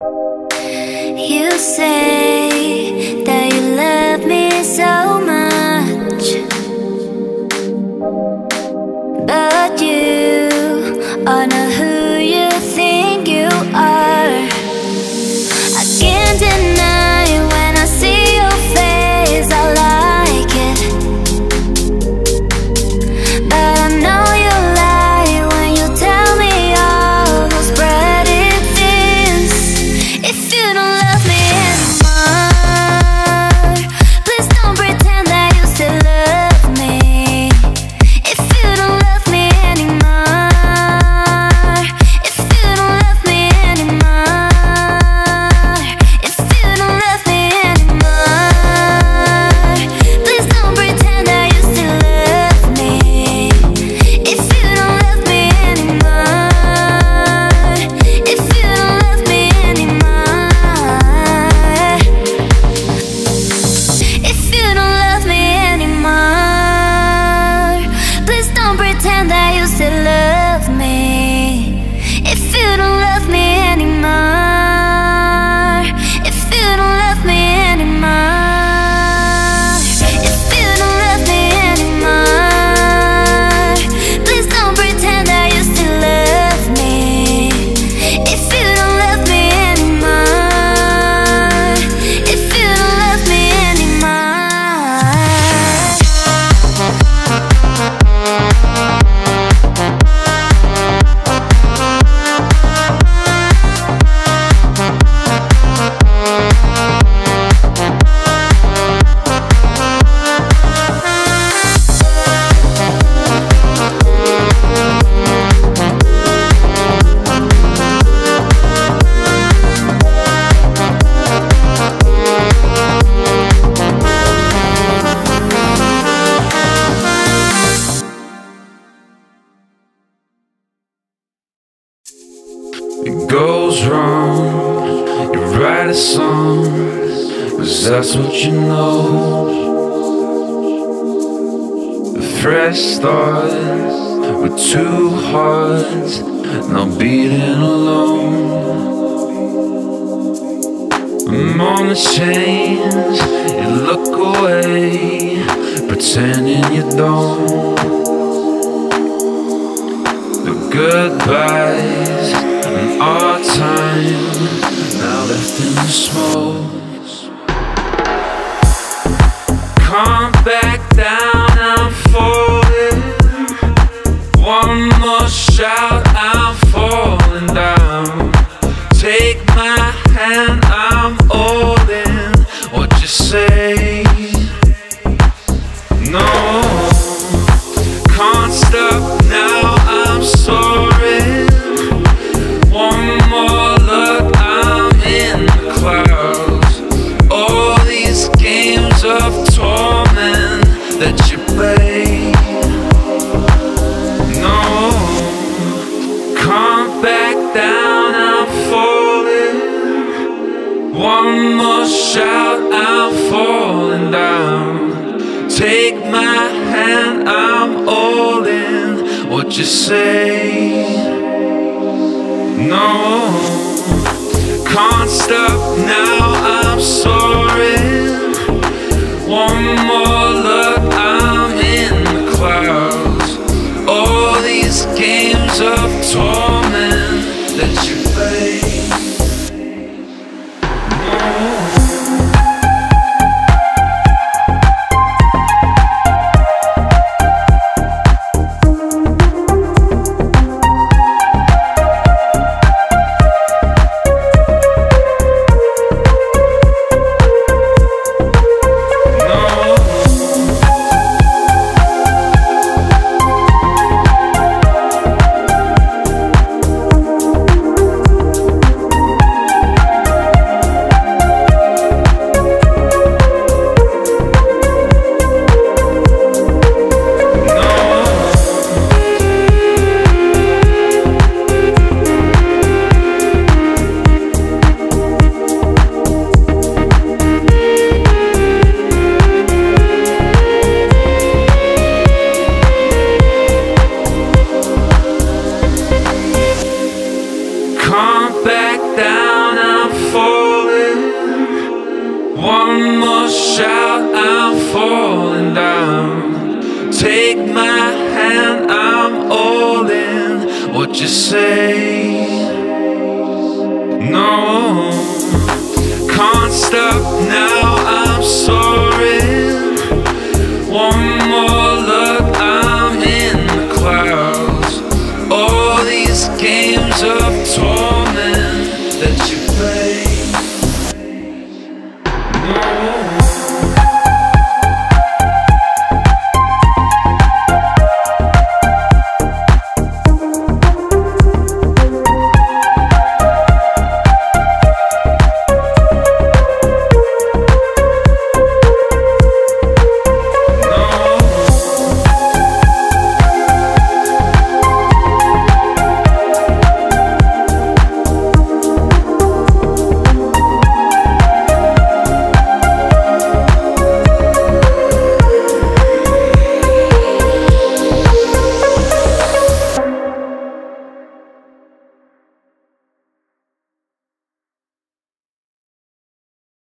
You say wrong. You write a song, cause that's what you know. A fresh start with two hearts, now beating alone. I'm on the change, you look away, pretending you don't. The goodbyes our time. Now left in the smoke. Come back down, I'm falling. One more shout, I'm falling down. Take my hand, I'm all in. What you say? No, can't stop shout, I'm falling down. Take my hand, I'm all in. What you say? No. Shout, I'm falling down. Take my hand, I'm all in. What you say?